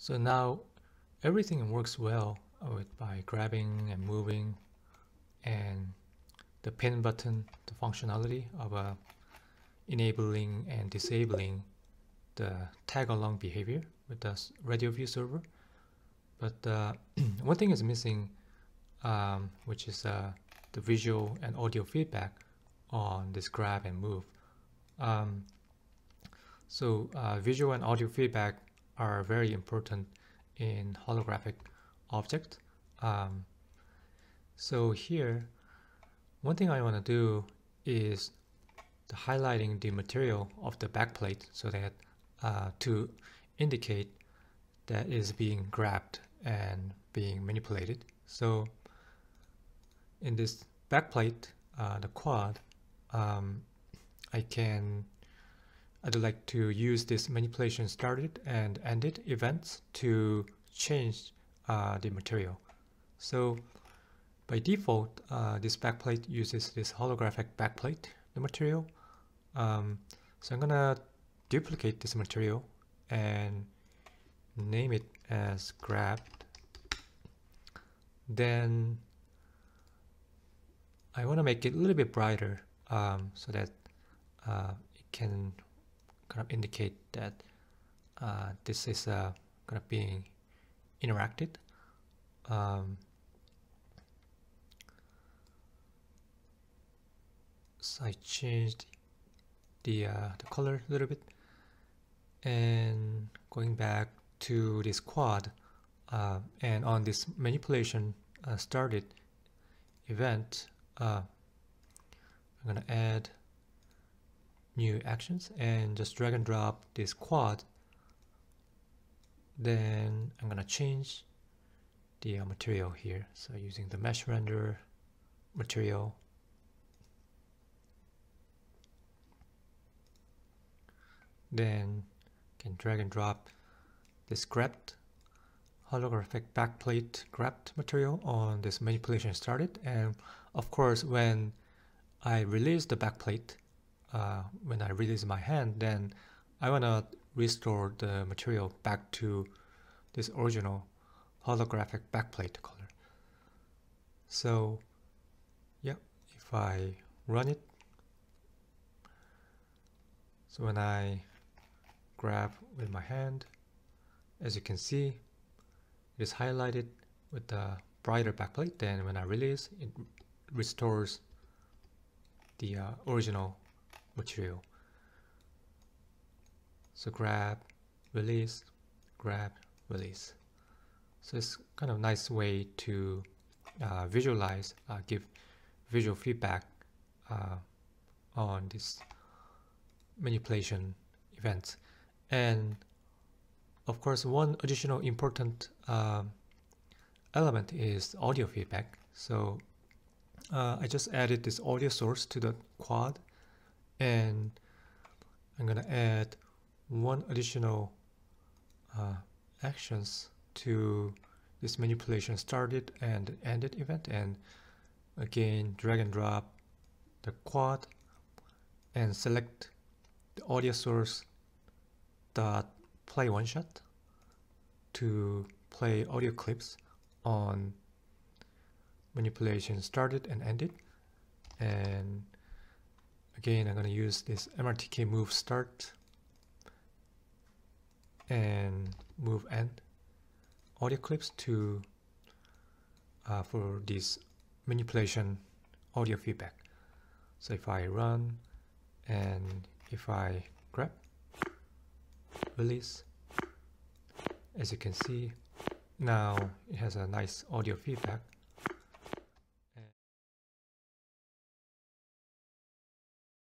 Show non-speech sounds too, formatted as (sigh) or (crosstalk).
So now everything works well with by grabbing and moving and the pin button, the functionality of uh, enabling and disabling the tag along behavior with the RadialView solver. But uh, (clears throat) one thing is missing, um, which is uh, the visual and audio feedback on this grab and move. Um, so uh, visual and audio feedback are very important in holographic object. Um, so here, one thing I want to do is the highlighting the material of the backplate so that uh, to indicate that is being grabbed and being manipulated. So in this backplate, uh, the quad, um, I can I'd like to use this manipulation started and ended events to change uh, the material. So by default, uh, this backplate uses this holographic backplate, the material. Um, so I'm gonna duplicate this material and name it as grabbed. Then I want to make it a little bit brighter um, so that uh, it can kind of indicate that uh, this is uh, kind of being interacted. Um, so I changed the, uh, the color a little bit and going back to this quad uh, and on this manipulation uh, started event uh, I'm gonna add new actions and just drag and drop this quad then I'm gonna change the uh, material here. So using the mesh render material. Then can drag and drop this grabbed holographic backplate grabbed material on this manipulation started. And of course when I release the backplate uh, when I release my hand then I want to restore the material back to this original holographic backplate color. So yeah if I run it so when I grab with my hand as you can see it is highlighted with the brighter backplate then when I release it restores the uh, original material. So grab release grab release. So it's kind of nice way to uh, visualize uh, give visual feedback uh, on this manipulation events. And of course, one additional important uh, element is audio feedback. So uh, I just added this audio source to the quad and I'm gonna add one additional uh, actions to this manipulation started and ended event. And again drag and drop the quad and select the audio source dot play one shot to play audio clips on manipulation started and ended. And again I'm going to use this MRTK move start and move end audio clips to uh, for this manipulation audio feedback. So if I run and if I grab release as you can see now it has a nice audio feedback